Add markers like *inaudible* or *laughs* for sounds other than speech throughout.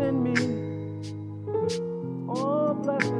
within me. Oh, bless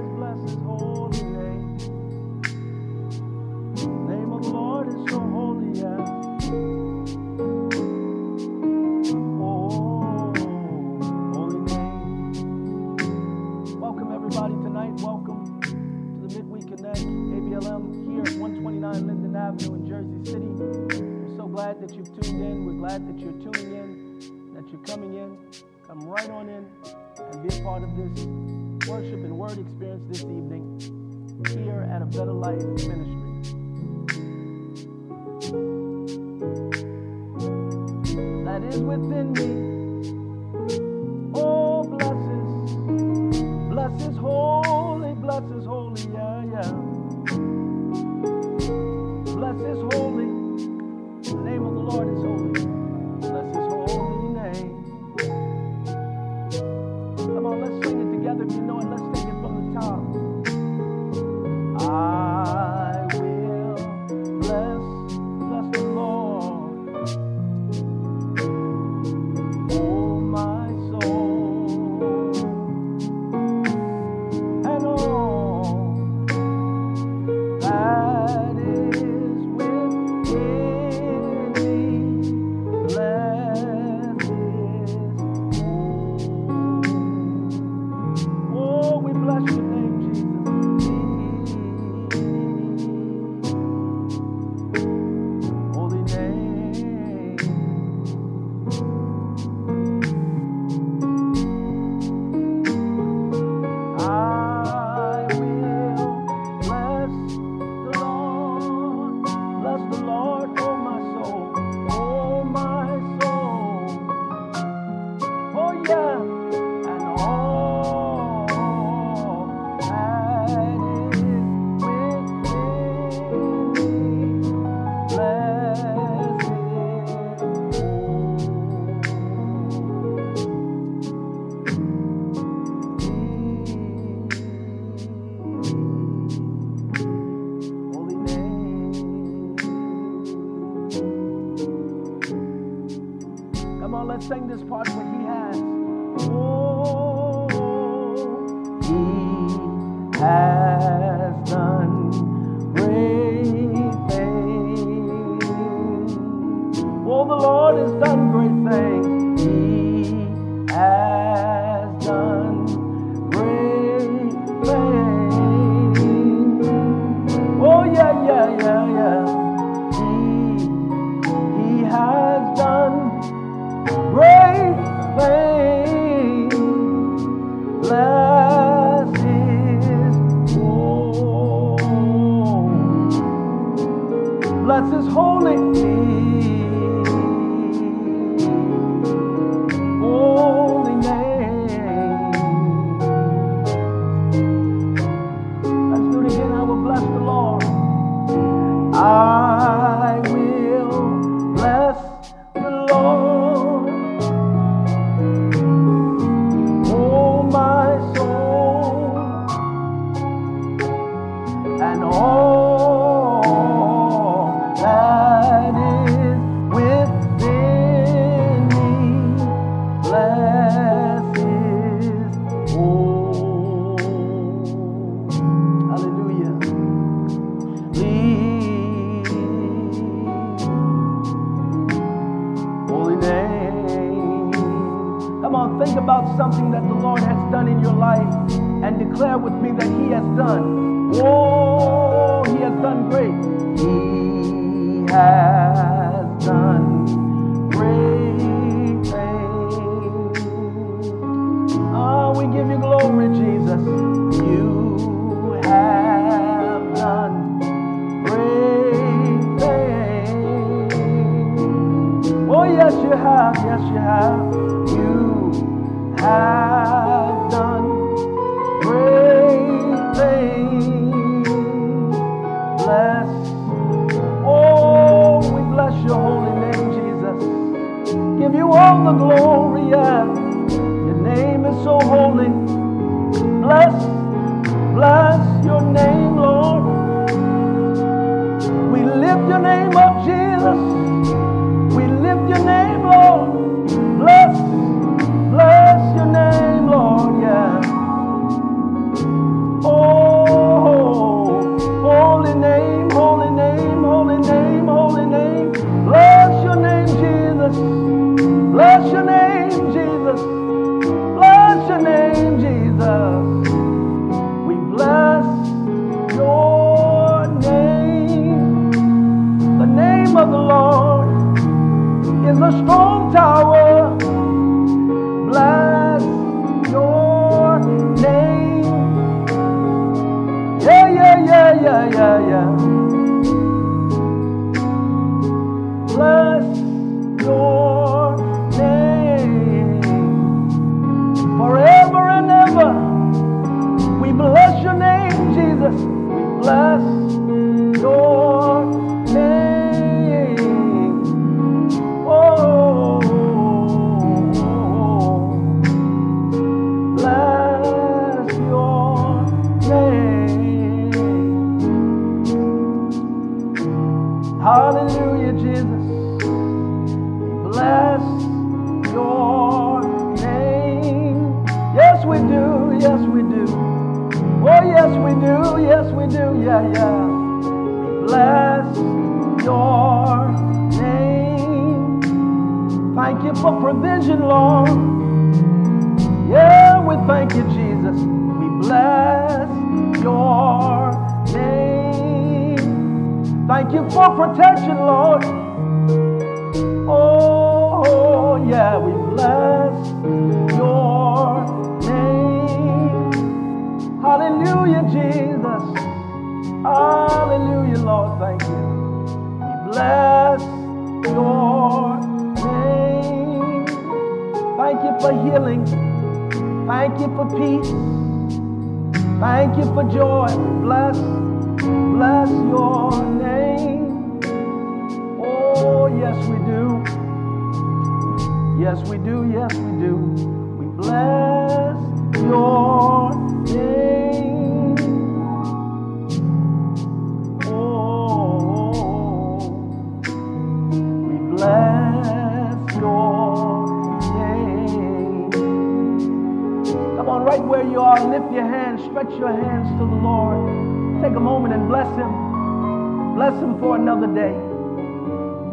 day.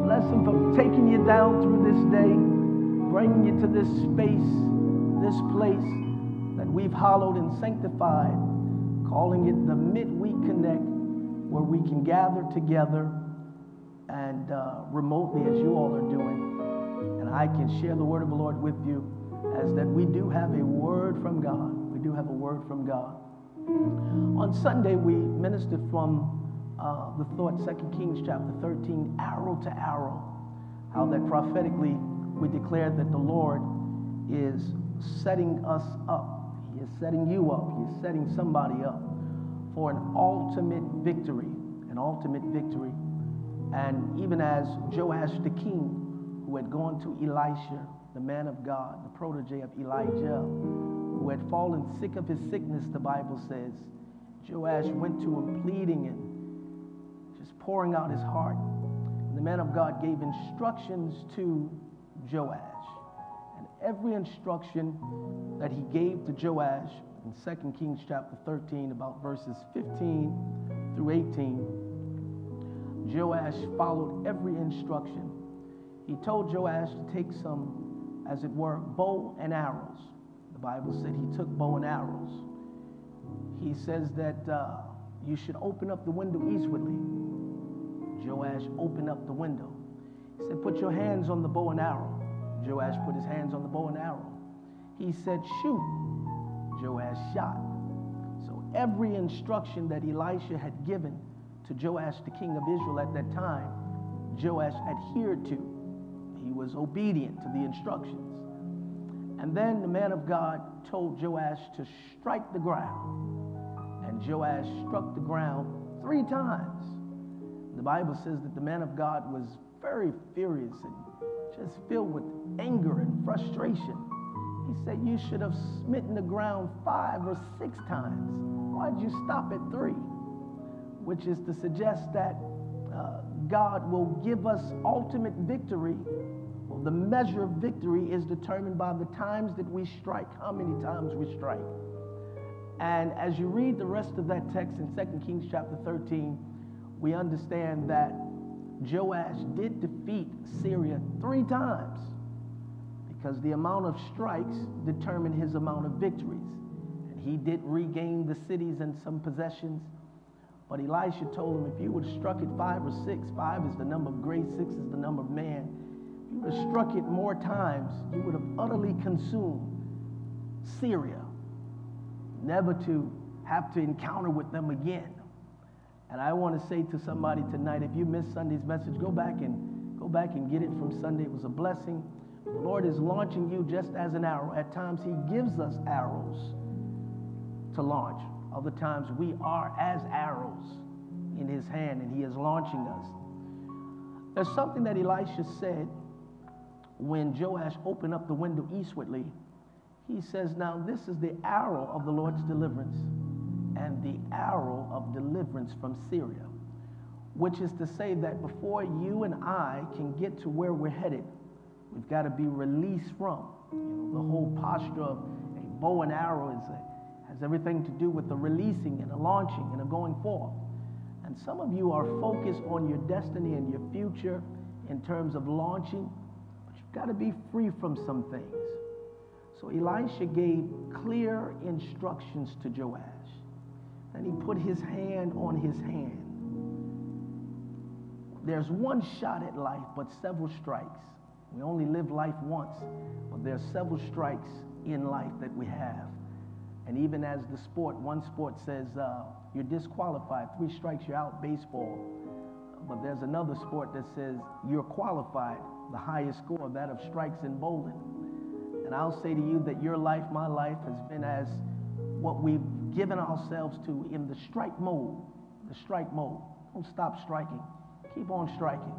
Bless Him for taking you down through this day, bringing you to this space, this place that we've hallowed and sanctified, calling it the Midweek Connect, where we can gather together and uh, remotely as you all are doing. And I can share the word of the Lord with you as that we do have a word from God. We do have a word from God. On Sunday, we ministered from uh, the thought, 2 Kings chapter 13, arrow to arrow, how that prophetically we declared that the Lord is setting us up. He is setting you up. He is setting somebody up for an ultimate victory, an ultimate victory. And even as Joash the king, who had gone to Elisha, the man of God, the protege of Elijah, who had fallen sick of his sickness, the Bible says, Joash went to him pleading and pouring out his heart. The man of God gave instructions to Joash. And every instruction that he gave to Joash in 2 Kings chapter 13, about verses 15 through 18, Joash followed every instruction. He told Joash to take some, as it were, bow and arrows. The Bible said he took bow and arrows. He says that uh, you should open up the window eastwardly. Joash opened up the window. He said, Put your hands on the bow and arrow. Joash put his hands on the bow and arrow. He said, Shoot. Joash shot. So every instruction that Elisha had given to Joash, the king of Israel at that time, Joash adhered to. He was obedient to the instructions. And then the man of God told Joash to strike the ground. And Joash struck the ground three times. Bible says that the man of God was very furious and just filled with anger and frustration. He said, You should have smitten the ground five or six times. Why'd you stop at three? Which is to suggest that uh, God will give us ultimate victory. Well, the measure of victory is determined by the times that we strike, how many times we strike. And as you read the rest of that text in 2 Kings chapter 13, we understand that Joash did defeat Syria three times because the amount of strikes determined his amount of victories. And he did regain the cities and some possessions. But Elisha told him, if you would have struck it five or six, five is the number of grace, six is the number of man. If you would have struck it more times, you would have utterly consumed Syria, never to have to encounter with them again. And I want to say to somebody tonight, if you missed Sunday's message, go back and go back and get it from Sunday. It was a blessing. The Lord is launching you just as an arrow. At times He gives us arrows to launch. Other times we are as arrows in His hand and He is launching us. There's something that Elisha said when Joash opened up the window eastwardly. He says, Now this is the arrow of the Lord's deliverance and the arrow of deliverance from Syria, which is to say that before you and I can get to where we're headed, we've got to be released from. You know, the whole posture of a bow and arrow is a, has everything to do with the releasing and the launching and the going forth. And some of you are focused on your destiny and your future in terms of launching, but you've got to be free from some things. So Elisha gave clear instructions to Joash. And he put his hand on his hand. There's one shot at life, but several strikes. We only live life once, but there's several strikes in life that we have. And even as the sport, one sport says uh, you're disqualified. Three strikes, you're out, baseball. But there's another sport that says you're qualified, the highest score, that of strikes in bowling. And I'll say to you that your life, my life, has been as what we've given ourselves to in the strike mode. The strike mode. Don't stop striking. Keep on striking.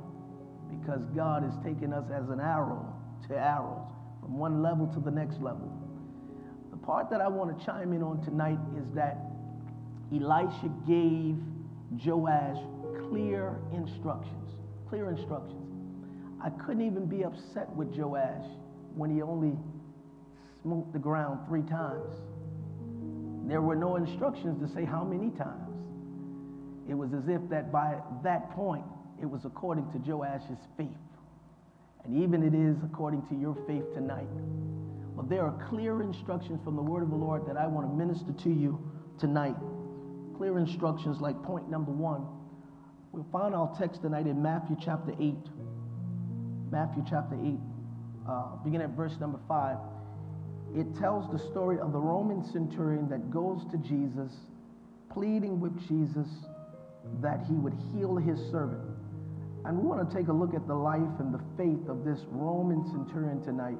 Because God is taking us as an arrow to arrows from one level to the next level. The part that I want to chime in on tonight is that Elisha gave Joash clear instructions. Clear instructions. I couldn't even be upset with Joash when he only smote the ground three times. There were no instructions to say how many times. It was as if that by that point, it was according to Joash's faith. And even it is according to your faith tonight. But there are clear instructions from the word of the Lord that I want to minister to you tonight. Clear instructions like point number one. We'll find our text tonight in Matthew chapter 8. Matthew chapter 8, uh, beginning at verse number 5 it tells the story of the Roman centurion that goes to Jesus, pleading with Jesus that he would heal his servant. And we want to take a look at the life and the faith of this Roman centurion tonight.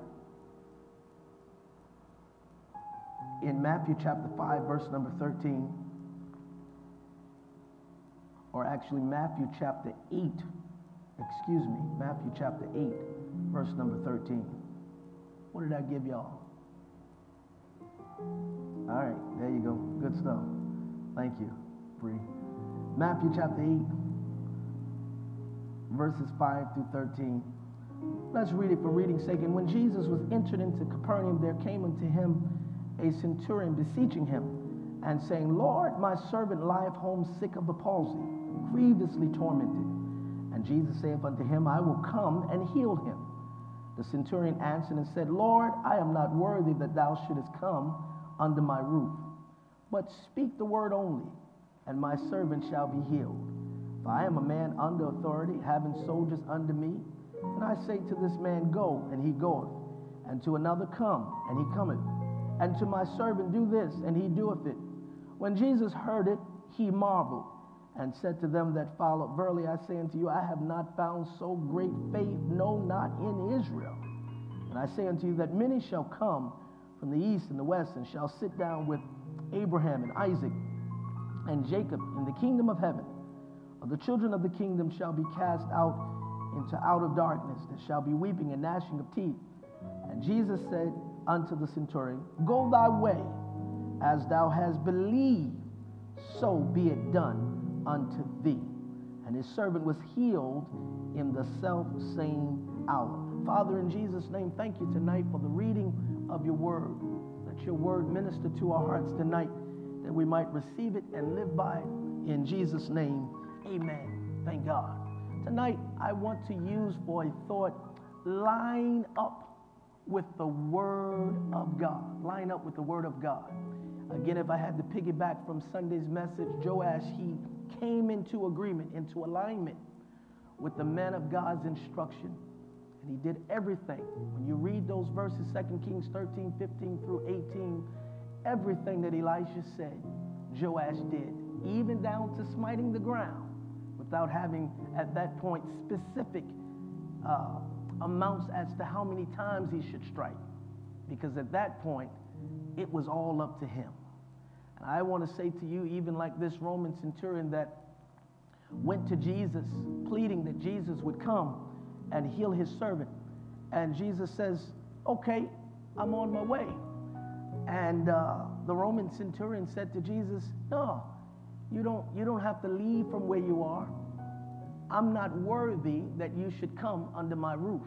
In Matthew chapter 5, verse number 13, or actually Matthew chapter 8, excuse me, Matthew chapter 8, verse number 13. What did I give y'all? All right, there you go. Good stuff. Thank you, Bree. Matthew chapter 8, verses 5 through 13. Let's read it for reading's sake. And when Jesus was entered into Capernaum, there came unto him a centurion beseeching him and saying, Lord, my servant lieth home sick of the palsy, grievously tormented. And Jesus saith unto him, I will come and heal him. The centurion answered and said, Lord, I am not worthy that thou shouldest come under my roof, but speak the word only, and my servant shall be healed. For I am a man under authority, having soldiers under me. And I say to this man, Go, and he goeth, and to another, Come, and he cometh, and to my servant, Do this, and he doeth it. When Jesus heard it, he marveled and said to them that followed, Verily I say unto you, I have not found so great faith, no, not in Israel. And I say unto you that many shall come from the east and the west and shall sit down with Abraham and Isaac and Jacob in the kingdom of heaven. The children of the kingdom shall be cast out into outer darkness. There shall be weeping and gnashing of teeth. And Jesus said unto the centurion, Go thy way, as thou hast believed, so be it done unto thee. And his servant was healed in the self same hour. Father, in Jesus' name, thank you tonight for the reading of your word. Let your word minister to our hearts tonight that we might receive it and live by it. In Jesus' name, amen. Thank God. Tonight, I want to use for a thought line up with the Word of God. Line up with the Word of God. Again, if I had to piggyback from Sunday's message, Joash, he came into agreement, into alignment with the man of God's instruction. And he did everything. When you read those verses, 2 Kings 13, 15 through 18, everything that Elisha said, Joash did. even down to smiting the ground, without having at that point specific uh, amounts as to how many times he should strike. Because at that point, it was all up to him. And I want to say to you, even like this Roman centurion that went to Jesus, pleading that Jesus would come and heal his servant. And Jesus says, Okay, I'm on my way. And uh, the Roman centurion said to Jesus, No, you don't, you don't have to leave from where you are. I'm not worthy that you should come under my roof.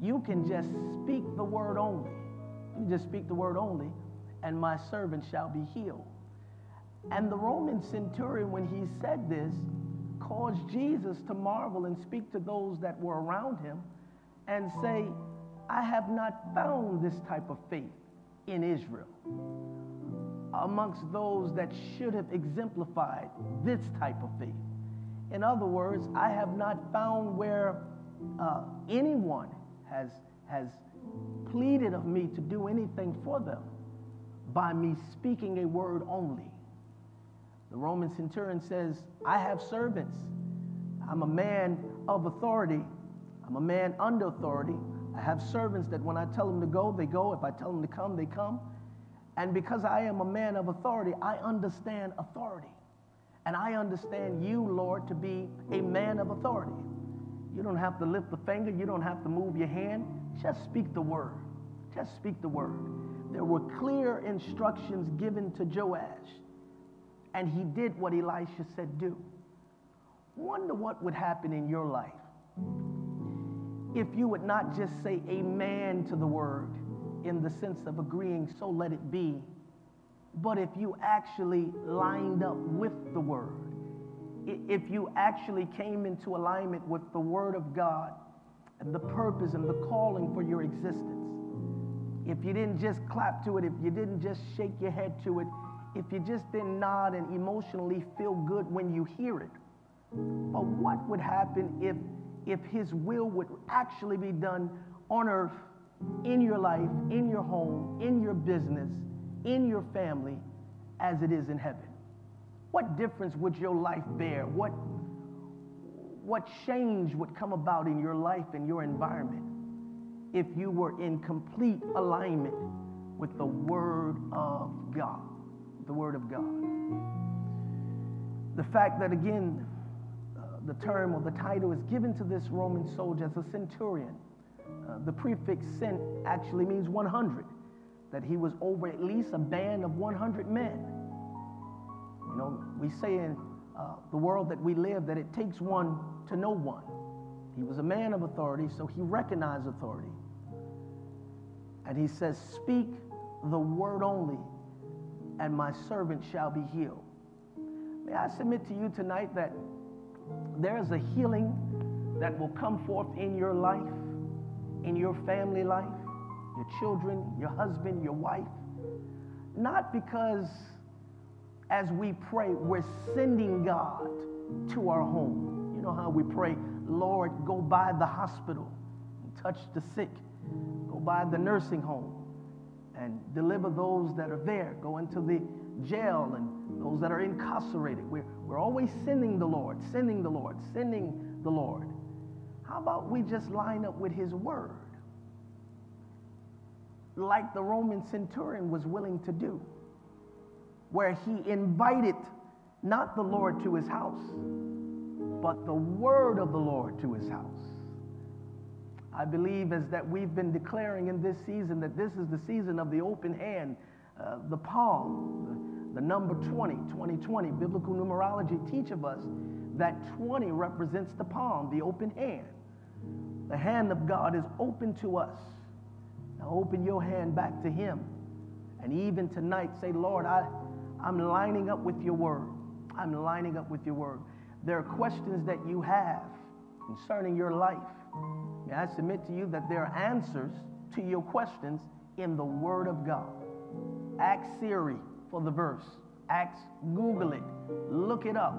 You can just speak the word only. You just speak the word only, and my servant shall be healed. And the Roman centurion, when he said this, caused Jesus to marvel and speak to those that were around him and say, I have not found this type of faith in Israel amongst those that should have exemplified this type of faith. In other words, I have not found where uh, anyone has, has pleaded of me to do anything for them by me speaking a word only. The Roman centurion says, I have servants. I'm a man of authority. I'm a man under authority. I have servants that when I tell them to go, they go. If I tell them to come, they come. And because I am a man of authority, I understand authority. And I understand you, Lord, to be a man of authority. You don't have to lift the finger, you don't have to move your hand. Just speak the word. Just speak the word. There were clear instructions given to Joash, and he did what Elisha said do. Wonder what would happen in your life if you would not just say amen to the word in the sense of agreeing, so let it be, but if you actually lined up with the word, if you actually came into alignment with the word of God and the purpose and the calling for your existence, if you didn't just clap to it, if you didn't just shake your head to it, if you just didn't nod and emotionally feel good when you hear it, but what would happen if if his will would actually be done on earth, in your life, in your home, in your business, in your family, as it is in heaven? What difference would your life bear? What, what change would come about in your life and your environment if you were in complete alignment with the Word of God? The Word of God. The fact that, again, the term or the title is given to this Roman soldier as a centurion. Uh, the prefix cent actually means 100, that he was over at least a band of 100 men. You know, we say in uh, the world that we live that it takes one to know one. He was a man of authority, so he recognized authority. And he says, Speak the word only, and my servant shall be healed. May I submit to you tonight that there is a healing that will come forth in your life, in your family life, your children, your husband, your wife. Not because as we pray, we're sending God to our home. You know how we pray, Lord, go by the hospital and touch the sick, go by the nursing home and deliver those that are there, go into the jail and those that are incarcerated. We're, we're always sending the Lord, sending the Lord, sending the Lord. How about we just line up with his word? Like the Roman centurion was willing to do, where he invited not the Lord to his house, but the word of the Lord to his house. I believe as that we've been declaring in this season that this is the season of the open hand, uh, the palm, the number 20, 2020, biblical numerology teach of us that 20 represents the palm, the open hand. The hand of God is open to us. Now open your hand back to him. And even tonight, say, Lord, I, I'm lining up with your word. I'm lining up with your word. There are questions that you have concerning your life. May I submit to you that there are answers to your questions in the word of God. Ask Siri for the verse. Ask, Google it, look it up.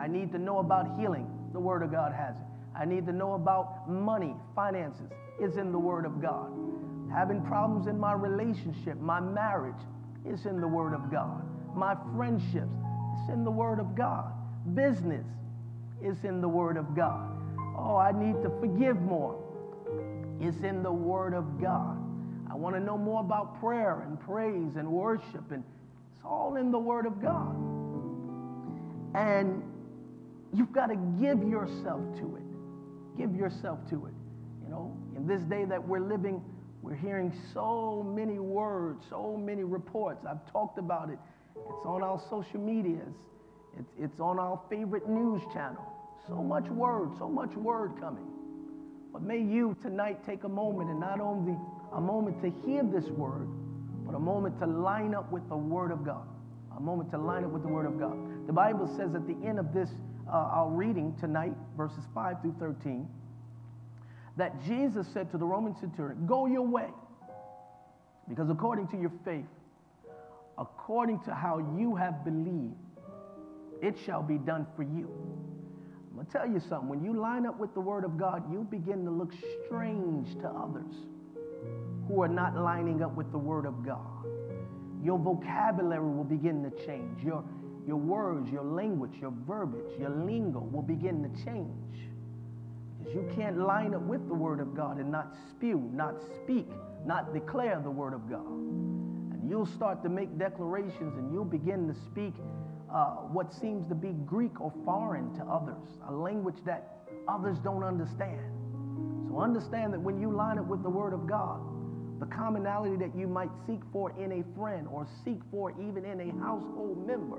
I need to know about healing. The Word of God has it. I need to know about money, finances. It's in the Word of God. Having problems in my relationship, my marriage, it's in the Word of God. My friendships, It's in the Word of God. Business is in the Word of God. Oh, I need to forgive more. It's in the Word of God. I want to know more about prayer and praise and worship, and it's all in the Word of God. And you've got to give yourself to it. Give yourself to it. You know, in this day that we're living, we're hearing so many words, so many reports. I've talked about it. It's on our social medias, it's, it's on our favorite news channel. So much word, so much word coming. But may you tonight take a moment and not only a moment to hear this word, but a moment to line up with the Word of God. A moment to line up with the Word of God. The Bible says at the end of this, uh, our reading tonight, verses 5 through 13, that Jesus said to the Roman centurion, Go your way, because according to your faith, according to how you have believed, it shall be done for you. I'm going to tell you something. When you line up with the Word of God, you begin to look strange to others who are not lining up with the Word of God. Your vocabulary will begin to change. Your, your words, your language, your verbiage, your lingo will begin to change. Because you can't line up with the Word of God and not spew, not speak, not declare the Word of God. And you'll start to make declarations and you'll begin to speak uh, what seems to be Greek or foreign to others, a language that others don't understand. So understand that when you line up with the Word of God, the commonality that you might seek for in a friend or seek for even in a household member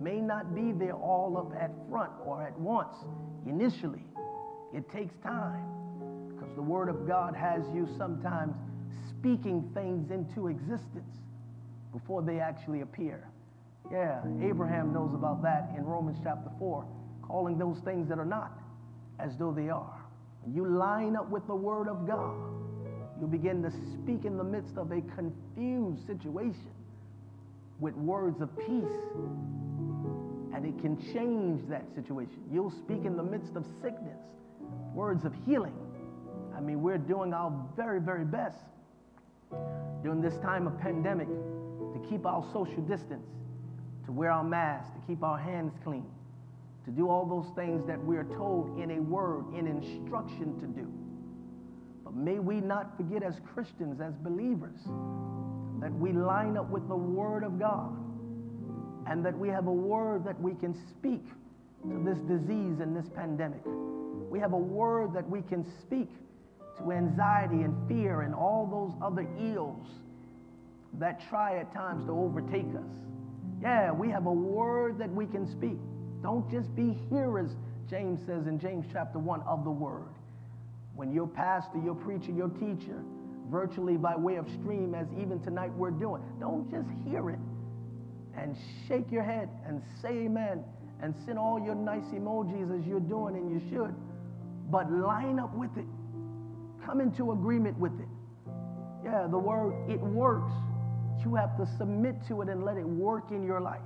may not be there all up at front or at once initially. It takes time because the Word of God has you sometimes speaking things into existence before they actually appear. Yeah, Abraham knows about that in Romans chapter 4, calling those things that are not as though they are. You line up with the Word of God you begin to speak in the midst of a confused situation with words of peace. And it can change that situation. You'll speak in the midst of sickness, words of healing. I mean, we're doing our very, very best during this time of pandemic to keep our social distance, to wear our masks, to keep our hands clean, to do all those things that we're told in a word, in instruction to do. But may we not forget as Christians, as believers, that we line up with the Word of God and that we have a word that we can speak to this disease and this pandemic. We have a word that we can speak to anxiety and fear and all those other ills that try at times to overtake us. Yeah, we have a word that we can speak. Don't just be hearers, James says in James chapter 1, of the word when your pastor, your preacher, your teacher, virtually by way of stream, as even tonight we're doing, don't just hear it and shake your head and say amen and send all your nice emojis as you're doing, and you should, but line up with it. Come into agreement with it. Yeah, the word, it works. You have to submit to it and let it work in your life.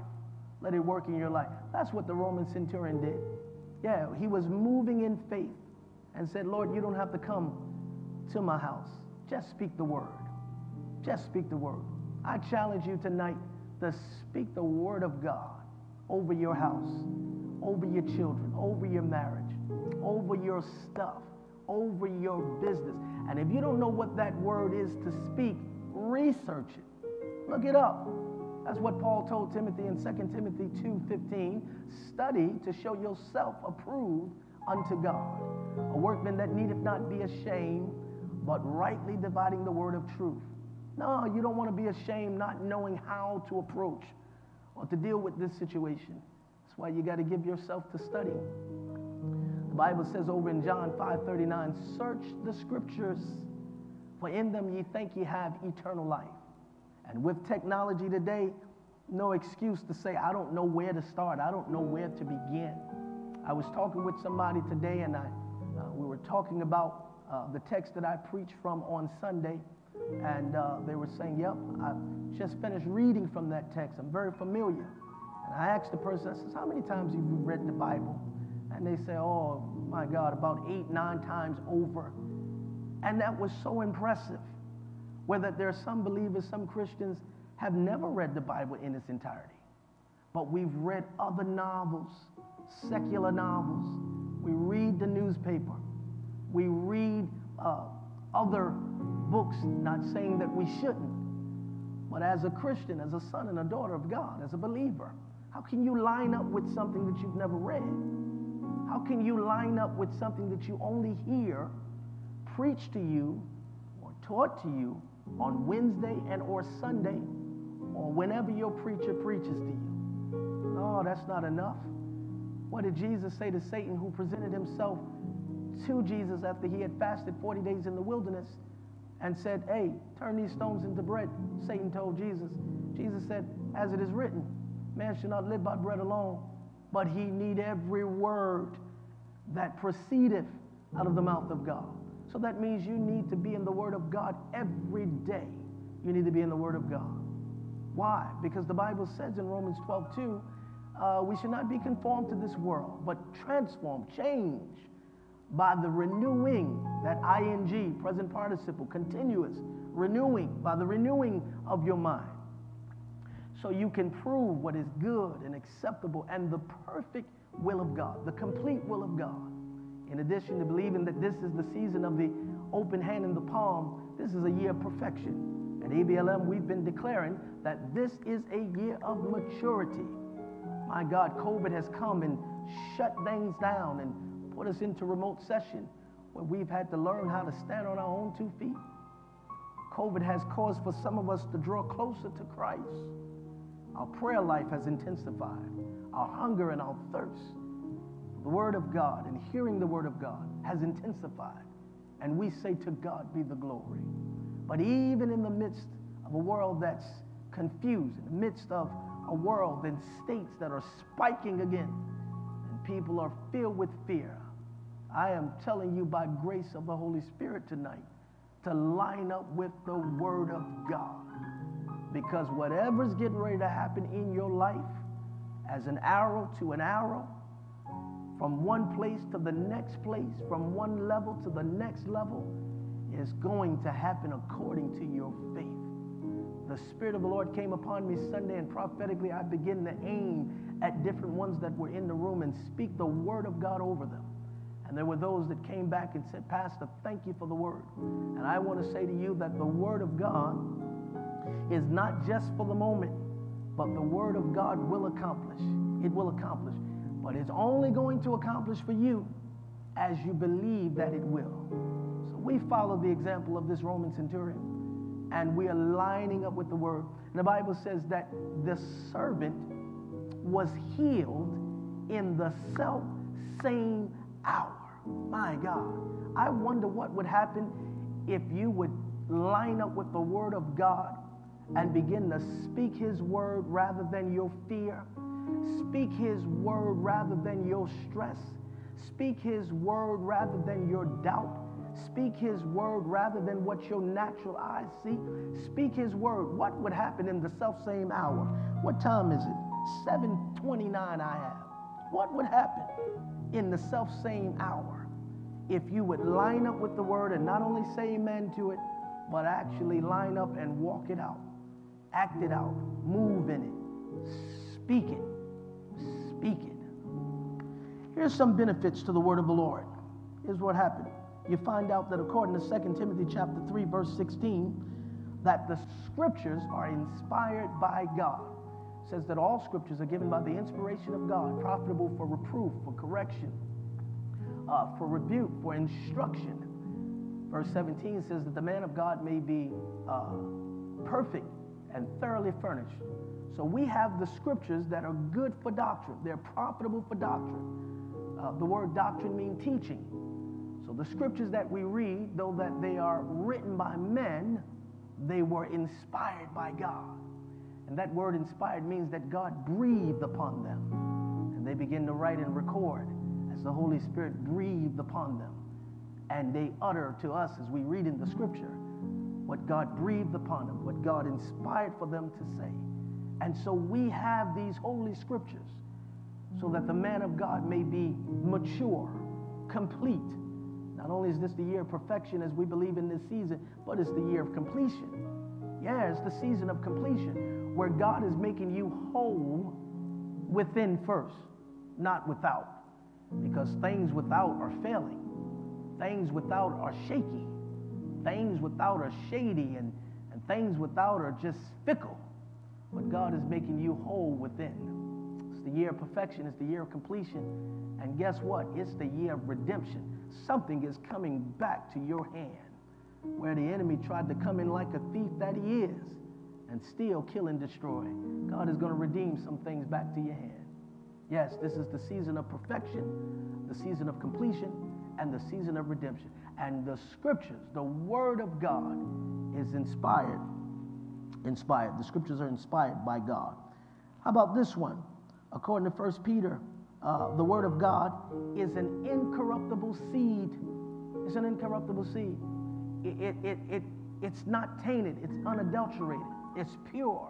Let it work in your life. That's what the Roman centurion did. Yeah, he was moving in faith and said, Lord, you don't have to come to my house. Just speak the word. Just speak the word. I challenge you tonight to speak the word of God over your house, over your children, over your marriage, over your stuff, over your business. And if you don't know what that word is to speak, research it. Look it up. That's what Paul told Timothy in 2 Timothy 2:15. Study to show yourself approved unto God, a workman that needeth not be ashamed, but rightly dividing the word of truth. No, you don't want to be ashamed not knowing how to approach or to deal with this situation. That's why you got to give yourself to study. The Bible says over in John 5:39, search the scriptures, for in them ye think ye have eternal life. And with technology today, no excuse to say, I don't know where to start. I don't know where to begin. I was talking with somebody today, and I, uh, we were talking about uh, the text that I preached from on Sunday, and uh, they were saying, "Yep, I just finished reading from that text. I'm very familiar." And I asked the person, I says, "How many times have you read the Bible?" And they say, "Oh my God, about eight, nine times over." And that was so impressive. Whether there are some believers, some Christians have never read the Bible in its entirety. but we've read other novels, secular novels. We read the newspaper. We read uh, other books, not saying that we shouldn't. But as a Christian, as a son and a daughter of God, as a believer, how can you line up with something that you've never read? How can you line up with something that you only hear preached to you or taught to you on Wednesday and or Sunday or whenever your preacher preaches to you? No, that's not enough. What did Jesus say to Satan who presented himself to Jesus after he had fasted 40 days in the wilderness and said, Hey, turn these stones into bread? Satan told Jesus. Jesus said, As it is written, man shall not live by bread alone, but he need every word that proceedeth out of the mouth of God. So that means you need to be in the Word of God every day. You need to be in the Word of God. Why? Because the Bible says in Romans 12, 2, uh, we should not be conformed to this world, but transformed, change by the renewing, that ing, present participle, continuous, renewing, by the renewing of your mind. So you can prove what is good and acceptable and the perfect will of God, the complete will of God. In addition to believing that this is the season of the open hand in the palm, this is a year of perfection. At ABLM, we've been declaring that this is a year of maturity. My God, COVID has come and shut things down and put us into remote session where we've had to learn how to stand on our own two feet. COVID has caused for some of us to draw closer to Christ. Our prayer life has intensified. Our hunger and our thirst the Word of God and hearing the Word of God has intensified. And we say, To God be the glory. But even in the midst of a world that's confused, in the midst of a world and states that are spiking again, and people are filled with fear, I am telling you by grace of the Holy Spirit tonight to line up with the Word of God. Because whatever's getting ready to happen in your life, as an arrow to an arrow, from one place to the next place, from one level to the next level, is going to happen according to your faith. The Spirit of the Lord came upon me Sunday, and prophetically, I began to aim at different ones that were in the room and speak the Word of God over them. And there were those that came back and said, Pastor, thank you for the Word. And I want to say to you that the Word of God is not just for the moment, but the Word of God will accomplish. It will accomplish. But it's only going to accomplish for you as you believe that it will. So we follow the example of this Roman centurion and we are lining up with the word. And the Bible says that the servant was healed in the self same hour. My God. I wonder what would happen if you would line up with the word of God and begin to speak his word rather than your fear Speak His word rather than your stress. Speak His word rather than your doubt. Speak His word rather than what your natural eyes see. Speak His word. What would happen in the self same hour? What time is it? 7:29 I have. What would happen in the self same hour if you would line up with the word and not only say amen to it, but actually line up and walk it out, act it out, move in it, speak it, speak it. Here's some benefits to the word of the Lord. Here's what happened. You find out that according to 2 Timothy chapter 3 verse 16 that the scriptures are inspired by God. It says that all scriptures are given by the inspiration of God, profitable for reproof, for correction, uh, for rebuke, for instruction. Verse 17 says that the man of God may be uh, perfect and thoroughly furnished so we have the scriptures that are good for doctrine, they're profitable for doctrine. Uh, the word doctrine means teaching. So the scriptures that we read, though that they are written by men, they were inspired by God. And that word inspired means that God breathed upon them. And they begin to write and record as the Holy Spirit breathed upon them. And they utter to us as we read in the scripture what God breathed upon them, what God inspired for them to say. And so we have these holy scriptures so that the man of God may be mature, complete. Not only is this the year of perfection as we believe in this season, but it's the year of completion. Yeah, it's the season of completion where God is making you whole within first, not without. Because things without are failing, things without are shaky, things without are shady, and, and things without are just fickle. But God is making you whole within. It's the year of perfection, it's the year of completion. And guess what? It's the year of redemption. Something is coming back to your hand where the enemy tried to come in like a thief that he is and steal, kill, and destroy. God is going to redeem some things back to your hand. Yes, this is the season of perfection, the season of completion, and the season of redemption. And the scriptures, the word of God, is inspired. Inspired. The scriptures are inspired by God. How about this one? According to 1 Peter, uh, the word of God is an incorruptible seed. It's an incorruptible seed. It, it, it, it, it's not tainted, it's unadulterated, it's pure.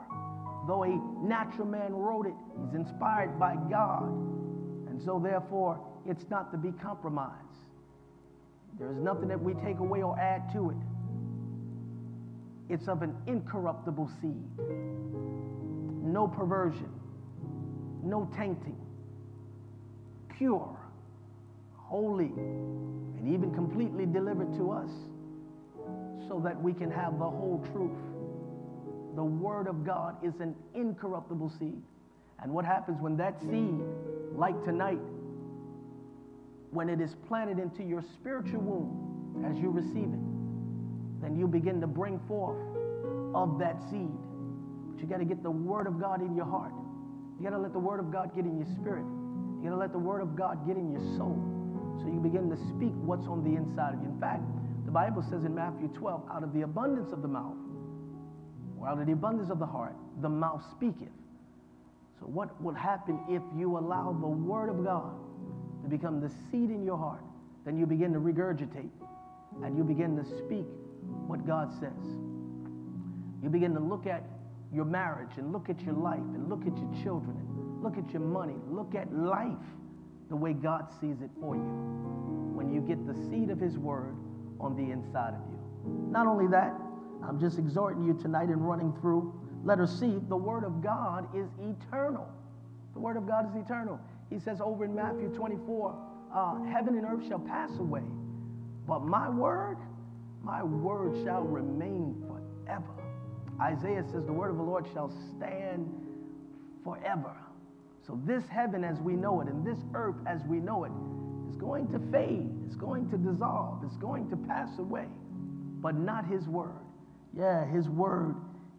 Though a natural man wrote it, he's inspired by God. And so, therefore, it's not to be compromised. There is nothing that we take away or add to it. It's of an incorruptible seed. No perversion, no tainting, pure, holy, and even completely delivered to us so that we can have the whole truth. The Word of God is an incorruptible seed. And what happens when that seed, like tonight, when it is planted into your spiritual womb as you receive it, then you begin to bring forth of that seed. But you got to get the Word of God in your heart. You got to let the Word of God get in your spirit. You got to let the Word of God get in your soul. So you begin to speak what's on the inside of you. In fact, the Bible says in Matthew 12, out of the abundance of the mouth, or out of the abundance of the heart, the mouth speaketh. So, what will happen if you allow the Word of God to become the seed in your heart? Then you begin to regurgitate and you begin to speak what God says. You begin to look at your marriage and look at your life and look at your children and look at your money, look at life the way God sees it for you when you get the seed of His Word on the inside of you. Not only that, I'm just exhorting you tonight and running through letter C, the Word of God is eternal. The Word of God is eternal. He says over in Matthew 24, uh, heaven and earth shall pass away, but my word, my word shall remain forever. Isaiah says the word of the Lord shall stand forever. So this heaven as we know it and this earth as we know it is going to fade, it's going to dissolve, it's going to pass away, but not his word. Yeah, his word,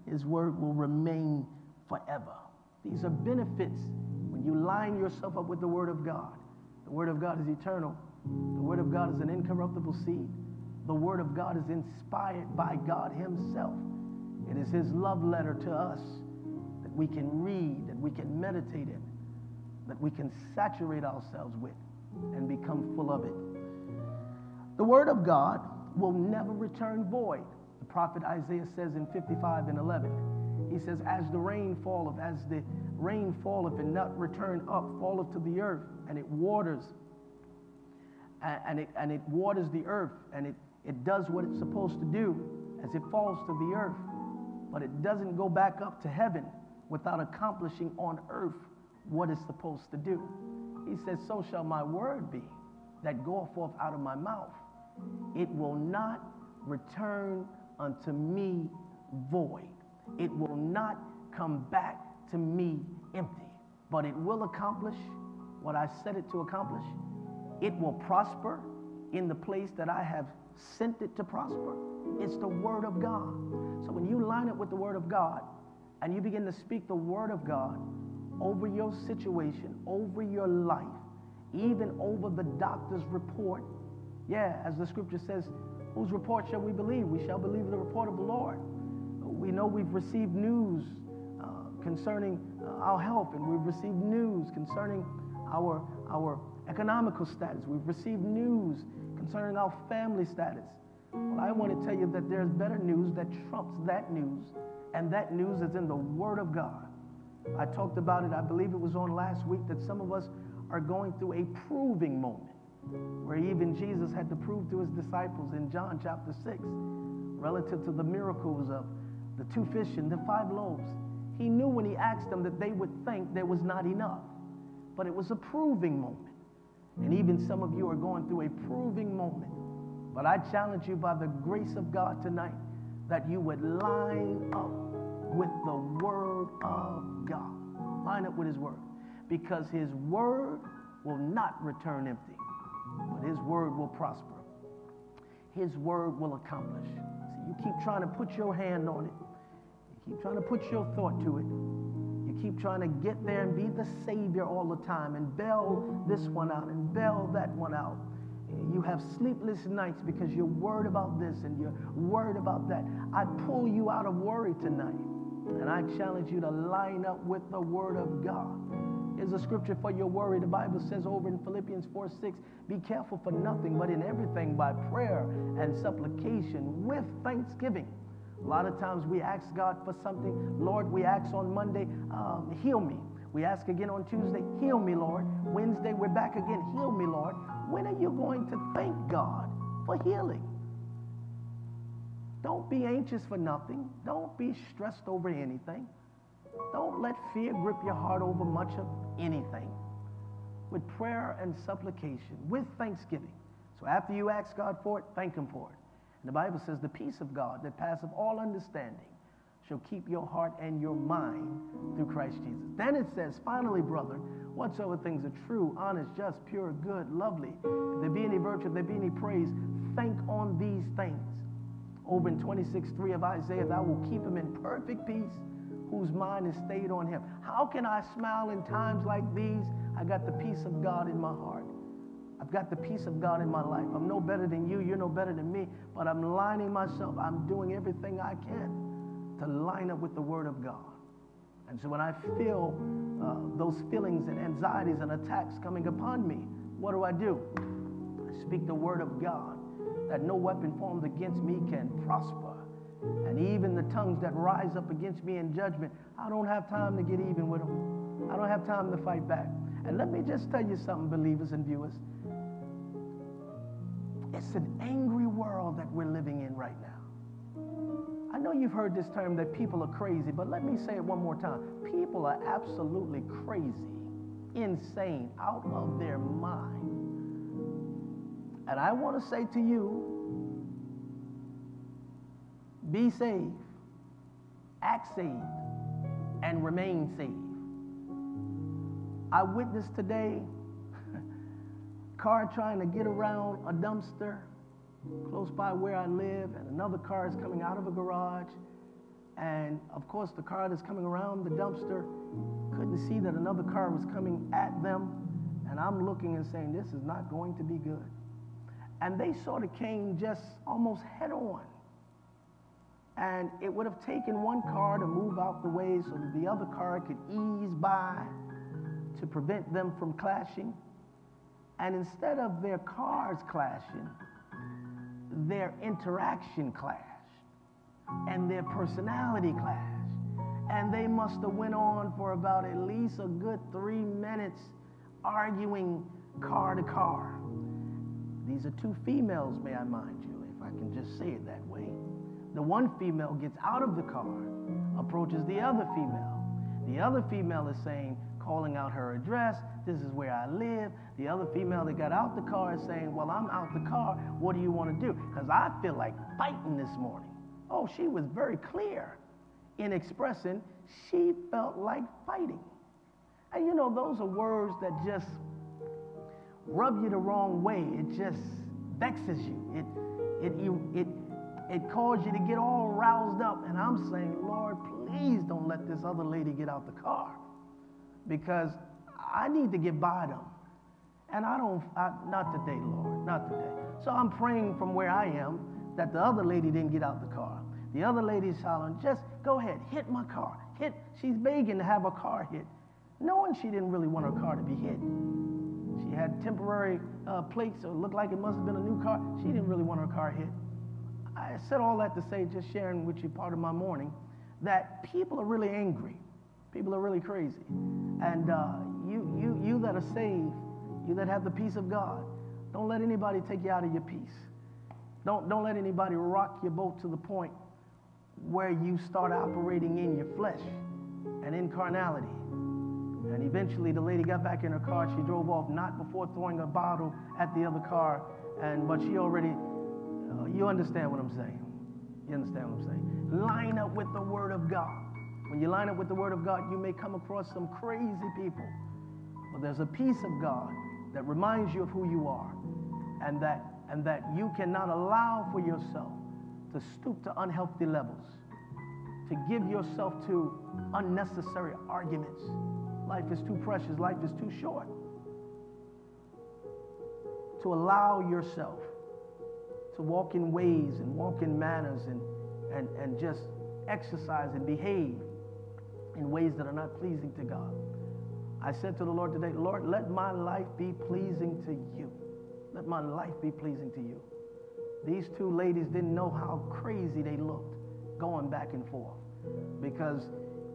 his word will remain forever. These are benefits when you line yourself up with the word of God. The word of God is eternal. The word of God is an incorruptible seed. The word of God is inspired by God himself. It is his love letter to us that we can read, that we can meditate in, that we can saturate ourselves with and become full of it. The word of God will never return void. The prophet Isaiah says in 55 and 11, he says, As the rain falleth, as the rain falleth and not return up, falleth to the earth, and it waters, and it, and it waters the earth, and it, it does what it's supposed to do as it falls to the earth, but it doesn't go back up to heaven without accomplishing on earth what it's supposed to do. He says, So shall my word be that goeth forth out of my mouth. It will not return unto me void. It will not come back to me empty, but it will accomplish what I set it to accomplish. It will prosper in the place that I have sent it to prosper. It's the Word of God. So when you line it with the Word of God and you begin to speak the Word of God over your situation, over your life, even over the doctor's report, yeah, as the scripture says, whose report shall we believe? We shall believe the report of the Lord. We know we've received news uh, concerning uh, our health, and we've received news concerning our, our economical status. We've received news concerning our family status. Well, I want to tell you that there's better news that trumps that news, and that news is in the Word of God. I talked about it, I believe it was on last week, that some of us are going through a proving moment where even Jesus had to prove to his disciples in John chapter 6 relative to the miracles of the two fish and the five loaves. He knew when he asked them that they would think there was not enough. but it was a proving moment. And even some of you are going through a proving moment. But I challenge you by the grace of God tonight that you would line up with the Word of God. Line up with His Word. Because His Word will not return empty, but His Word will prosper. His Word will accomplish. See, you keep trying to put your hand on it, you keep trying to put your thought to it. Keep trying to get there and be the Savior all the time and bail this one out and bail that one out. You have sleepless nights because you're worried about this and you're worried about that. I pull you out of worry tonight. And I challenge you to line up with the Word of God. Here's a scripture for your worry. The Bible says over in Philippians 4 6, be careful for nothing, but in everything by prayer and supplication with thanksgiving. A lot of times we ask God for something. Lord, we ask on Monday, um, heal me. We ask again on Tuesday, heal me, Lord. Wednesday, we're back again, heal me, Lord. When are you going to thank God for healing? Don't be anxious for nothing. Don't be stressed over anything. Don't let fear grip your heart over much of anything. With prayer and supplication, with thanksgiving. So after you ask God for it, thank Him for it. The Bible says, the peace of God that passeth all understanding shall keep your heart and your mind through Christ Jesus. Then it says, finally, brother, whatsoever things are true, honest, just, pure, good, lovely, if there be any virtue, if there be any praise, think on these things. Over in 26, 3 of Isaiah, thou will keep him in perfect peace whose mind is stayed on him. How can I smile in times like these? I got the peace of God in my heart. I've got the peace of God in my life. I'm no better than you. You're no better than me. But I'm lining myself. I'm doing everything I can to line up with the Word of God. And so when I feel uh, those feelings and anxieties and attacks coming upon me, what do I do? I speak the Word of God that no weapon formed against me can prosper. And even the tongues that rise up against me in judgment, I don't have time to get even with them. I don't have time to fight back. And let me just tell you something, believers and viewers. It's an angry world that we're living in right now. I know you've heard this term that people are crazy, but let me say it one more time. People are absolutely crazy, insane, out of their mind. And I want to say to you be saved, act saved, and remain saved. I witnessed today car trying to get around a dumpster close by where I live, and another car is coming out of a garage. And of course, the car that's coming around the dumpster couldn't see that another car was coming at them. And I'm looking and saying, This is not going to be good. And they sort of came just almost head on. And it would have taken one car to move out the way so that the other car could ease by to prevent them from clashing. And instead of their cars clashing, their interaction clashed and their personality clashed. And they must have went on for about at least a good three minutes arguing car to car. These are two females, may I mind you, if I can just say it that way. The one female gets out of the car, approaches the other female. The other female is saying, calling out her address. This is where I live. The other female that got out the car is saying, Well, I'm out the car. What do you want to do? Because I feel like fighting this morning. Oh, she was very clear in expressing she felt like fighting. And you know, those are words that just rub you the wrong way. It just vexes you. It, it, it, it causes you to get all roused up. And I'm saying, Lord, please don't let this other lady get out the car because I need to get by them. And I don't, I, not today, Lord, not today. So I'm praying from where I am that the other lady didn't get out the car. The other lady's hollering, just go ahead, hit my car. Hit, she's begging to have her car hit, knowing she didn't really want her car to be hit. She had temporary uh, plates, so it looked like it must have been a new car. She didn't really want her car hit. I said all that to say, just sharing with you part of my morning, that people are really angry. People are really crazy. And uh, you, you, you that are saved, you that have the peace of God, don't let anybody take you out of your peace. Don't, don't let anybody rock your boat to the point where you start operating in your flesh and in carnality. And eventually the lady got back in her car. She drove off, not before throwing a bottle at the other car. And but she already, uh, you understand what I'm saying. You understand what I'm saying? Line up with the Word of God. When you line up with the Word of God, you may come across some crazy people. But there's a peace of God that reminds you of who you are and that, and that you cannot allow for yourself to stoop to unhealthy levels, to give yourself to unnecessary arguments. Life is too precious, life is too short. To allow yourself to walk in ways and walk in manners and, and, and just exercise and behave in ways that are not pleasing to God. I said to the Lord today, Lord, let my life be pleasing to you. Let my life be pleasing to you. These two ladies didn't know how crazy they looked going back and forth because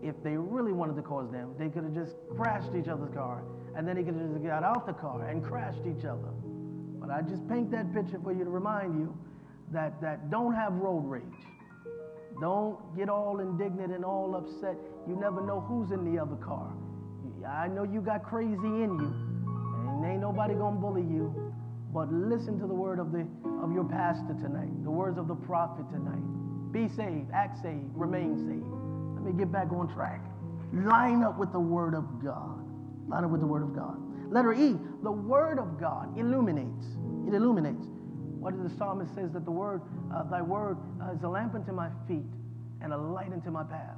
if they really wanted to cause them, they could have just crashed each other's car and then they could have just got out the car and crashed each other. But I just paint that picture for you to remind you that, that don't have road rage. Don't get all indignant and all upset. You never know who's in the other car. I know you got crazy in you, and ain't nobody gonna bully you. But listen to the word of the of your pastor tonight, the words of the prophet tonight. Be saved, act saved, remain saved. Let me get back on track. Line up with the word of God. Line up with the word of God. Letter E, the word of God illuminates. It illuminates. What did the psalmist says that the word, uh, thy word is a lamp unto my feet and a light unto my path.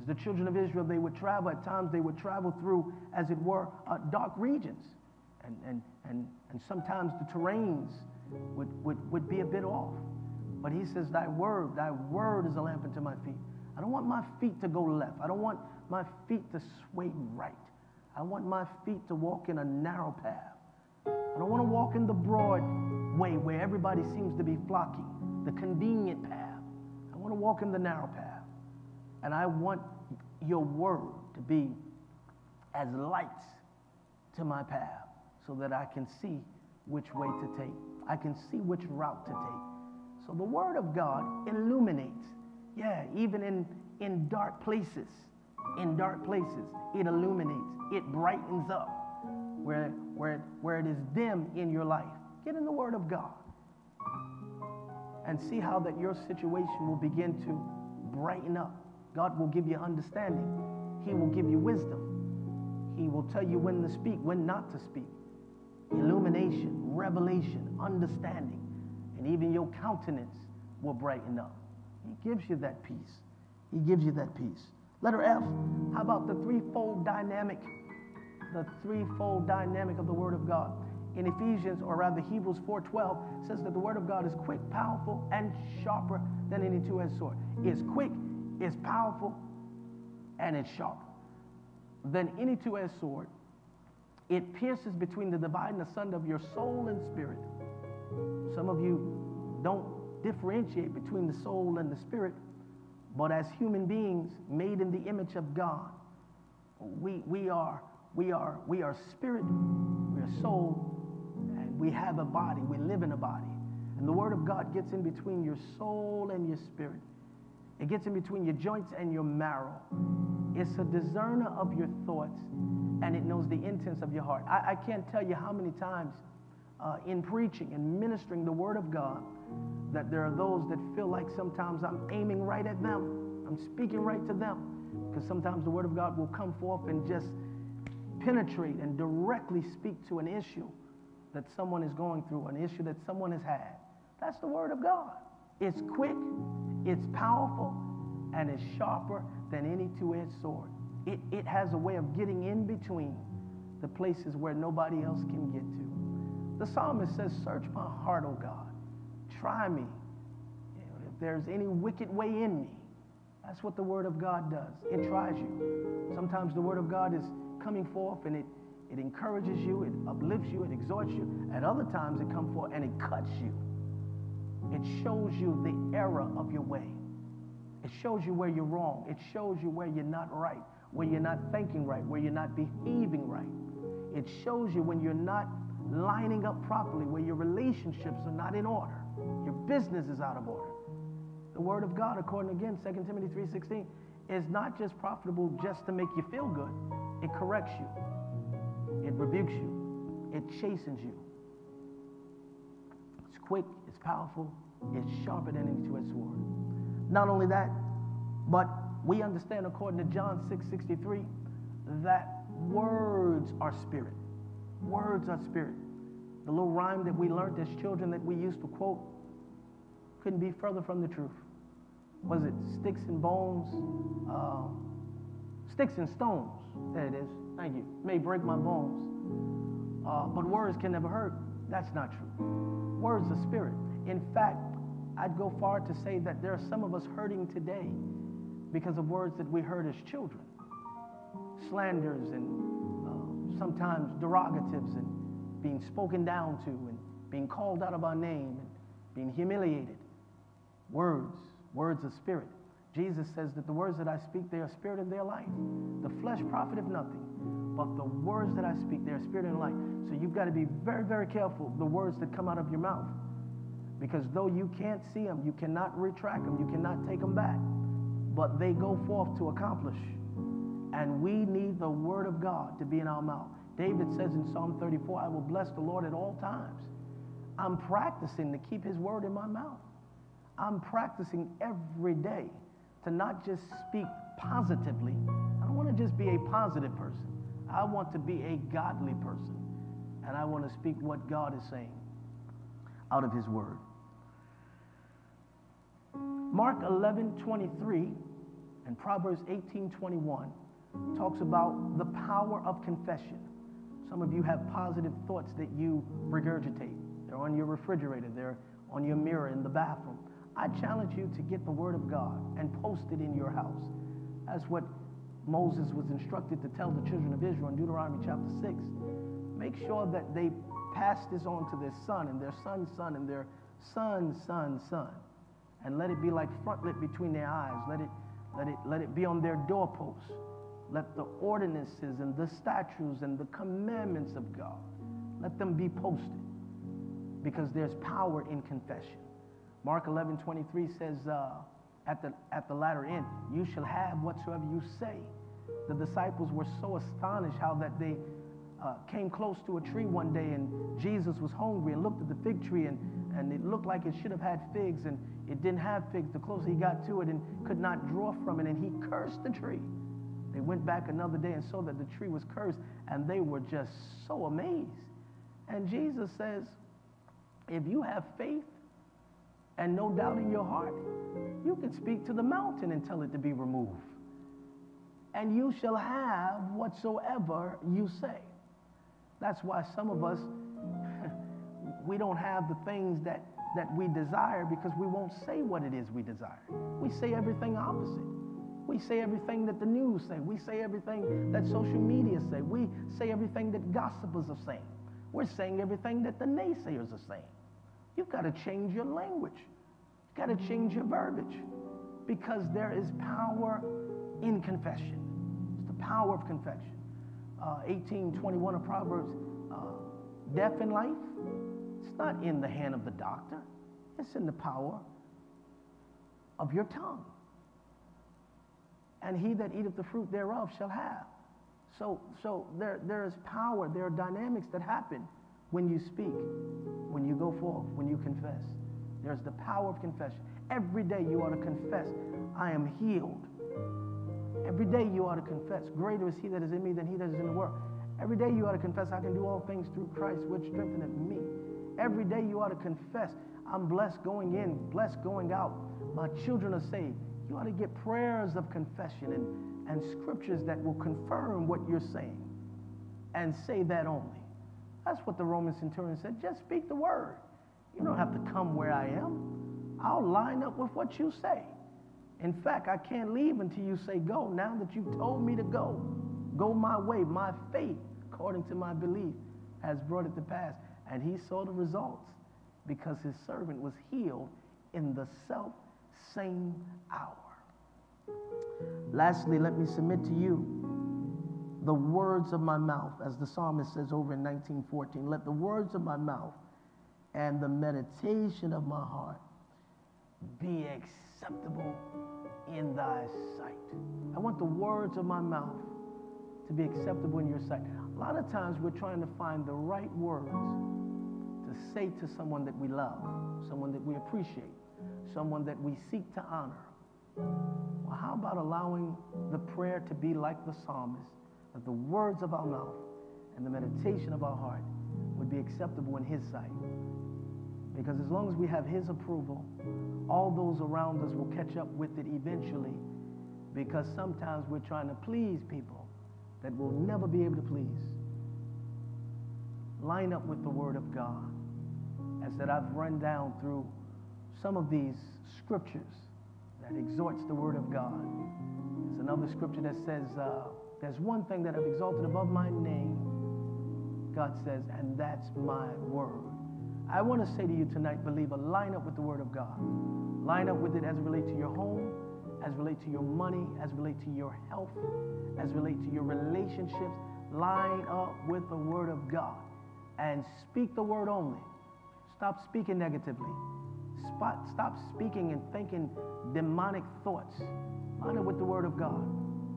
As the children of Israel, they would travel at times, they would travel through, as it were, uh, dark regions. And, and, and, and sometimes the terrains would, would, would be a bit off. But he says, Thy word, thy word is a lamp unto my feet. I don't want my feet to go left. I don't want my feet to sway right. I want my feet to walk in a narrow path. I don't want to walk in the broad way where everybody seems to be flocking, the convenient path. Want to walk in the narrow path. And I want your word to be as lights to my path so that I can see which way to take. I can see which route to take. So the word of God illuminates. Yeah, even in, in dark places, in dark places, it illuminates, it brightens up where, where, where it is dim in your life. Get in the Word of God and see how that your situation will begin to brighten up. God will give you understanding. He will give you wisdom. He will tell you when to speak, when not to speak. Illumination, revelation, understanding, and even your countenance will brighten up. He gives you that peace. He gives you that peace. Letter F, how about the threefold dynamic? The threefold dynamic of the Word of God. In Ephesians, or rather Hebrews 4.12, says that the Word of God is quick, powerful, and sharper than any two-edged sword. It's quick, it's powerful, and it's sharp. Than any two-edged sword. It pierces between the dividing asunder of your soul and spirit. Some of you don't differentiate between the soul and the spirit but as human beings made in the image of God, we, we, are, we, are, we are spirit, we are soul, and we have a body. We live in a body. And the Word of God gets in between your soul and your spirit. It gets in between your joints and your marrow. It's a discerner of your thoughts, and it knows the intents of your heart. I, I can't tell you how many times uh, in preaching and ministering the Word of God that there are those that feel like sometimes I'm aiming right at them. I'm speaking right to them. Because sometimes the Word of God will come forth and just penetrate and directly speak to an issue that someone is going through, an issue that someone has had. That's the Word of God. It's quick, it's powerful, and it's sharper than any two edged sword. It, it has a way of getting in between the places where nobody else can get to. The psalmist says, Search my heart, O God Try me. If there's any wicked way in me, that's what the Word of God does. It tries you. Sometimes the Word of God is coming forth and it, it encourages you, it uplifts you, it exhorts you. At other times it comes forth and it cuts you. It shows you the error of your way. It shows you where you're wrong. It shows you where you're not right, where you're not thinking right, where you're not behaving right. It shows you when you're not lining up properly, where your relationships are not in order. Your business is out of order. The word of God, according again, 2 Timothy 3.16, is not just profitable just to make you feel good. it corrects you, it rebukes you, it chastens you. It's quick, it's powerful, it's sharper than any two-edged sword. Not only that, but we understand according to John 6:63 that words are spirit. Words are spirit. The little rhyme that we learned as children that we used to quote couldn't be further from the truth. Was it sticks and bones? Uh, sticks and stones. There it is. Thank you. May break my bones. Uh, but words can never hurt. That's not true. Words are spirit. In fact, I'd go far to say that there are some of us hurting today because of words that we heard as children slanders and uh, sometimes derogatives and being spoken down to and being called out of our name and being humiliated. Words, words of spirit. Jesus says that the words that I speak, they are spirit and they are life. The flesh profiteth nothing, but the words that I speak, they are spirit and life. So you've got to be very, very careful the words that come out of your mouth. Because though you can't see them, you cannot retract them, you cannot take them back, but they go forth to accomplish. And we need the word of God to be in our mouth. David says in Psalm 34, I will bless the Lord at all times. I'm practicing to keep his word in my mouth. I'm practicing every day to not just speak positively. I don't want to just be a positive person. I want to be a godly person. And I want to speak what God is saying out of his word. Mark 11, 23 and Proverbs 18, 21 talks about the power of confession. Some of you have positive thoughts that you regurgitate. They're on your refrigerator, they're on your mirror in the bathroom. I challenge you to get the Word of God and post it in your house. That's what Moses was instructed to tell the children of Israel in Deuteronomy chapter 6. Make sure that they pass this on to their son and their son's son and their son's son's son. And let it be like frontlet between their eyes. Let it, let it, let it be on their doorposts. Let the ordinances and the statutes and the commandments of God, let them be posted because there's power in confession. Mark 11, 23 says, uh, at, the, at the latter end, you shall have whatsoever you say. The disciples were so astonished how that they uh, came close to a tree one day and Jesus was hungry and looked at the fig tree and, and it looked like it should have had figs and it didn't have figs. The closer he got to it and could not draw from it and he cursed the tree. They went back another day and saw that the tree was cursed, and they were just so amazed. And Jesus says, if you have faith and no doubt in your heart, you can speak to the mountain and tell it to be removed. And you shall have whatsoever you say. That's why some of us, *laughs* we don't have the things that, that we desire because we won't say what it is we desire. We say everything opposite. We say everything that the news say. We say everything that social media say. We say everything that gossipers are saying. We're saying everything that the naysayers are saying. You've got to change your language. Got to change your verbiage because there is power in confession. It's the power of confession. Uh, 1821 of Proverbs, uh, death in life, it's not in the hand of the doctor. It's in the power of your tongue and he that eateth the fruit thereof shall have. So, so there, there is power, there are dynamics that happen when you speak, when you go forth, when you confess. There's the power of confession. Every day you ought to confess, I am healed. Every day you ought to confess, greater is he that is in me than he that is in the world. Every day you ought to confess, I can do all things through Christ, which strengtheneth me. Every day you ought to confess, I'm blessed going in, blessed going out. My children are saved. You ought to get prayers of confession and, and scriptures that will confirm what you're saying and say that only. That's what the Roman centurion said. Just speak the word. You don't have to come where I am. I'll line up with what you say. In fact, I can't leave until you say go. Now that you've told me to go, go my way. My faith, according to my belief, has brought it to pass. And he saw the results because his servant was healed in the self same hour. Lastly, let me submit to you the words of my mouth, as the psalmist says over in 1914. Let the words of my mouth and the meditation of my heart be acceptable in thy sight. I want the words of my mouth to be acceptable in your sight. A lot of times we're trying to find the right words to say to someone that we love, someone that we appreciate, someone that we seek to honor. Well, how about allowing the prayer to be like the psalmist, that the words of our mouth and the meditation of our heart would be acceptable in His sight? Because as long as we have His approval, all those around us will catch up with it eventually. Because sometimes we're trying to please people that we'll never be able to please. Line up with the Word of God. As that I've run down through some of these scriptures that exhorts the Word of God. There's another scripture that says, uh, There's one thing that I've exalted above my name, God says, and that's my Word. I want to say to you tonight, believer, line up with the Word of God. Line up with it as it relates to your home, as it relates to your money, as it relates to your health, as it relates to your relationships. Line up with the Word of God and speak the Word only. Stop speaking negatively. Spot, stop speaking and thinking demonic thoughts. Line up with the Word of God.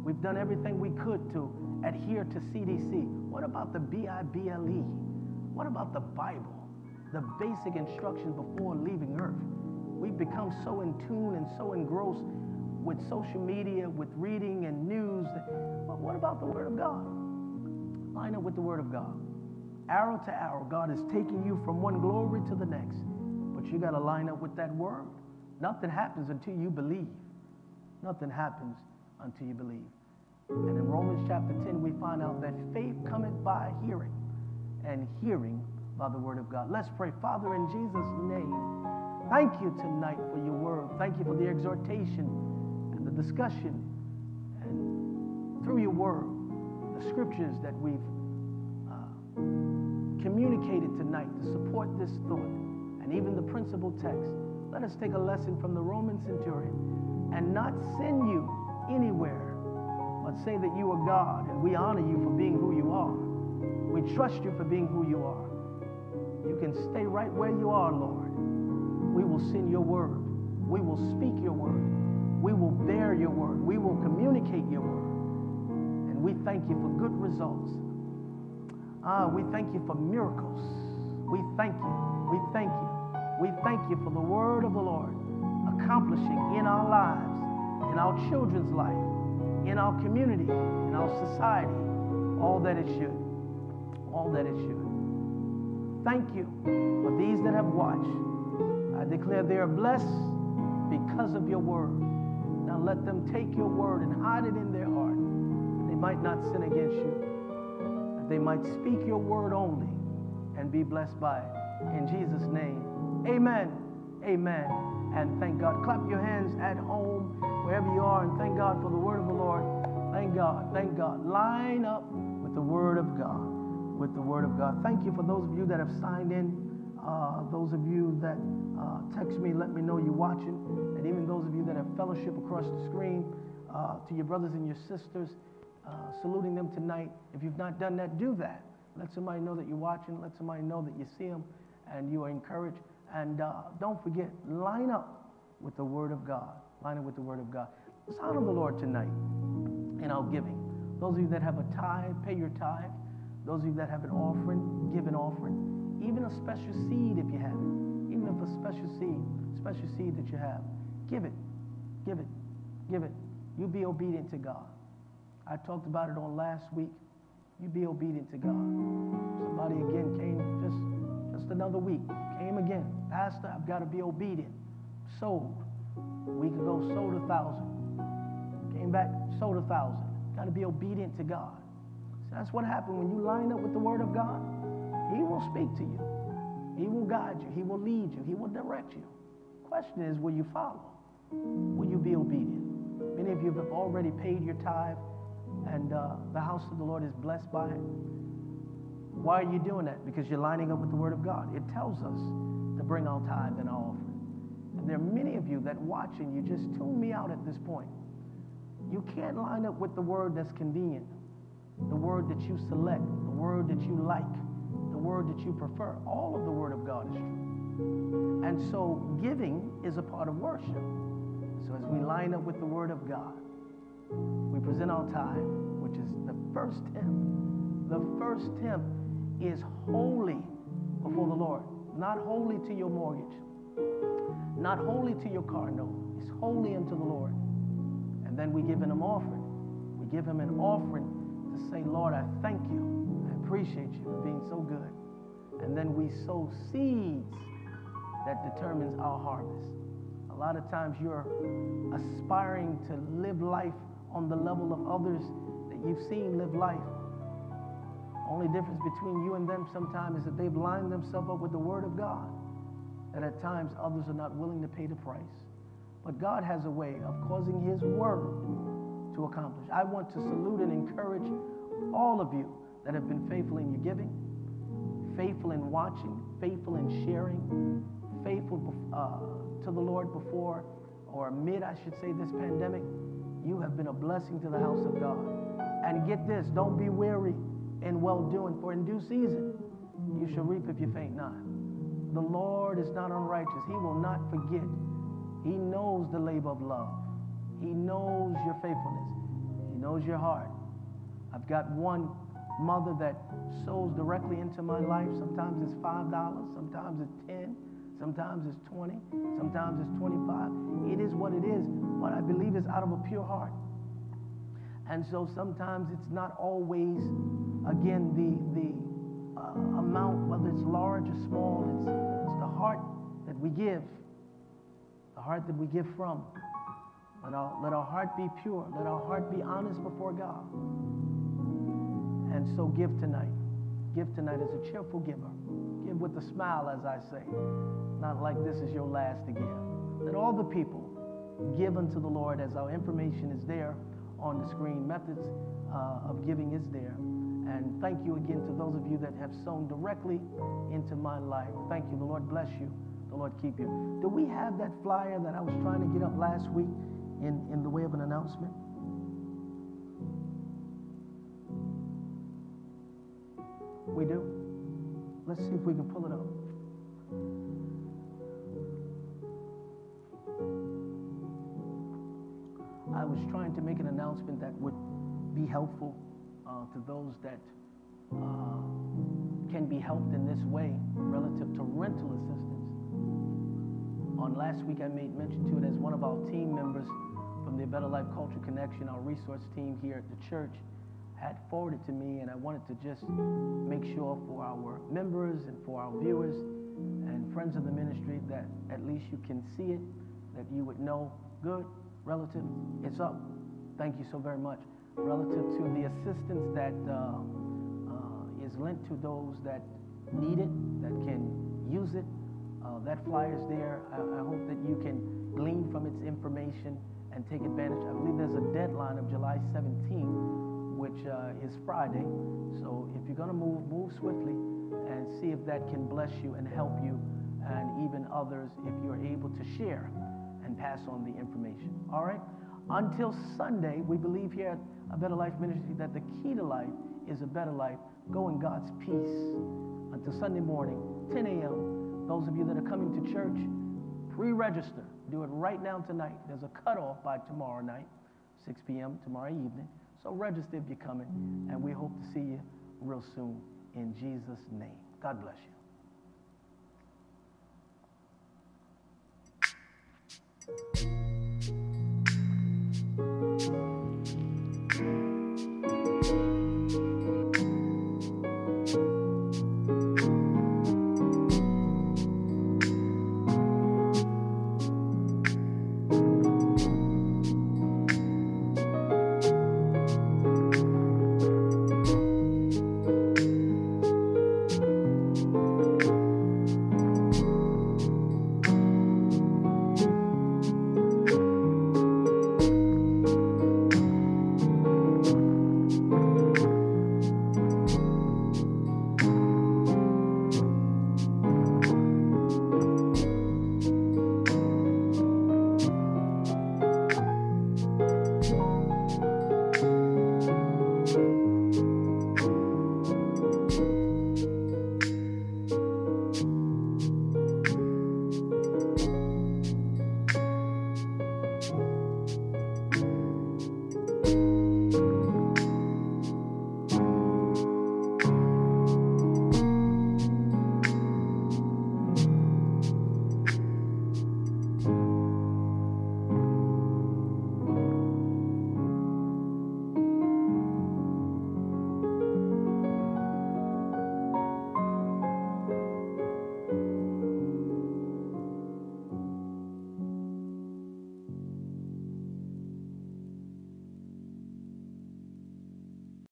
We've done everything we could to adhere to CDC. What about the B I B L E? What about the Bible? The basic instructions before leaving earth. We've become so in tune and so engrossed with social media, with reading and news. But what about the Word of God? Line up with the Word of God. Arrow to arrow, God is taking you from one glory to the next. But you got to line up with that Word. Nothing happens until you believe. Nothing happens until you believe. And in Romans chapter 10, we find out that faith cometh by hearing, and hearing by the word of God. Let's pray. Father, in Jesus' name, thank you tonight for your word. Thank you for the exhortation and the discussion, and through your word, the scriptures that we've uh, communicated tonight to support this thought, and even the principal text. Let us take a lesson from the Roman centurion and not send you anywhere, but say that you are God and we honor you for being who you are. We trust you for being who you are. You can stay right where you are, Lord. We will send your word. We will speak your word. We will bear your word. We will communicate your word. And we thank you for good results. Ah, we thank you for miracles. We thank you. We thank you. We thank you for the word of the Lord accomplishing in our lives, in our children's life, in our community, in our society, all that it should. All that it should. Thank you for these that have watched. I declare they are blessed because of your word. Now let them take your word and hide it in their heart. They might not sin against you. That they might speak your word only and be blessed by it. In Jesus' name. Amen. Amen. And thank God. Clap your hands at home, wherever you are, and thank God for the word of the Lord. Thank God. Thank God. Line up with the word of God. With the word of God. Thank you for those of you that have signed in. Uh, those of you that uh, text me, let me know you're watching. And even those of you that have fellowship across the screen, uh, to your brothers and your sisters, uh, saluting them tonight. If you've not done that, do that. Let somebody know that you're watching. Let somebody know that you see them and you are encouraged. And uh, don't forget, line up with the Word of God. Line up with the Word of God. Let's honor the Lord tonight in our giving. Those of you that have a tithe, pay your tithe. Those of you that have an offering, give an offering. Even a special seed if you have it. Even if a special seed, special seed that you have, give it. Give it. Give it. You be obedient to God. I talked about it on last week. You be obedient to God. Somebody again came just just another week. Came again. Pastor, I've got to be obedient. Sold. A week ago, sold a thousand. Came back, sold a thousand. Got to be obedient to God. So that's what happened when you line up with the Word of God. He will speak to you. He will guide you. He will lead you. He will direct you. Question is, will you follow? Will you be obedient? Many of you have already paid your tithe, and uh, the house of the Lord is blessed by it. Why are you doing that? Because you're lining up with the Word of God. It tells us to bring our tithe and our offering. And there are many of you that watching, you just tune me out at this point. You can't line up with the word that's convenient, the word that you select, the word that you like, the word that you prefer. All of the Word of God is true. And so giving is a part of worship. So as we line up with the Word of God, we present our tithe, which is the first tenth. The first tenth is holy before the Lord. Not holy to your mortgage, not holy to your car, no. It's holy unto the Lord. And then we give him an offering. We give him an offering to say, Lord, I thank you. I appreciate you for being so good. And then we sow seeds that determines our harvest. A lot of times you're aspiring to live life on the level of others that you've seen live life. Only difference between you and them sometimes is that they've lined themselves up with the Word of God. That at times others are not willing to pay the price. But God has a way of causing His Word to accomplish. I want to salute and encourage all of you that have been faithful in your giving, faithful in watching, faithful in sharing, faithful uh, to the Lord before or amid, I should say, this pandemic. You have been a blessing to the house of God. And get this, don't be weary in well doing, for in due season you shall reap if you faint not. The Lord is not unrighteous. He will not forget. He knows the labor of love. He knows your faithfulness. He knows your heart. I've got one mother that sows directly into my life. Sometimes it's $5, sometimes it's 10, sometimes it's 20, sometimes it's 25. It is what it is, but I believe it's out of a pure heart. And so sometimes it's not always, again, the, the uh, amount, whether it's large or small, it's, it's the heart that we give, the heart that we give from. Let our, let our heart be pure. Let our heart be honest before God. And so give tonight. Give tonight as a cheerful giver. Give with a smile, as I say. Not like this is your last to give. Let all the people give unto the Lord as our information is there on the screen. Methods uh, of giving is there. And thank you again to those of you that have sown directly into my life. Thank you. The Lord bless you. The Lord keep you. Do we have that flyer that I was trying to get up last week in, in the way of an announcement? We do? Let's see if we can pull it up. I was trying to make an announcement that would be helpful uh, to those that uh, can be helped in this way relative to rental assistance. On last week, I made mention to it as one of our team members from the Better Life Culture Connection, our resource team here at the church, had forwarded to me, and I wanted to just make sure for our members and for our viewers and friends of the ministry that at least you can see it, that you would know, good, relative, it's up. Thank you so very much. Relative to the assistance that uh, uh, is lent to those that need it, that can use it, uh, that flyer is there. I, I hope that you can glean from its information and take advantage. I believe there's a deadline of July 17th, which uh, is Friday. So if you're going to move, move swiftly and see if that can bless you and help you and even others if you're able to share and pass on the information. All right? Until Sunday, we believe here at A Better Life Ministry that the key to life is a better life. Go in God's peace. Until Sunday morning, 10 a.m. Those of you that are coming to church, pre-register. Do it right now tonight. There's a cutoff by tomorrow night, 6 p.m. tomorrow evening. So register if you're coming, and we hope to see you real soon in Jesus' name. God bless you.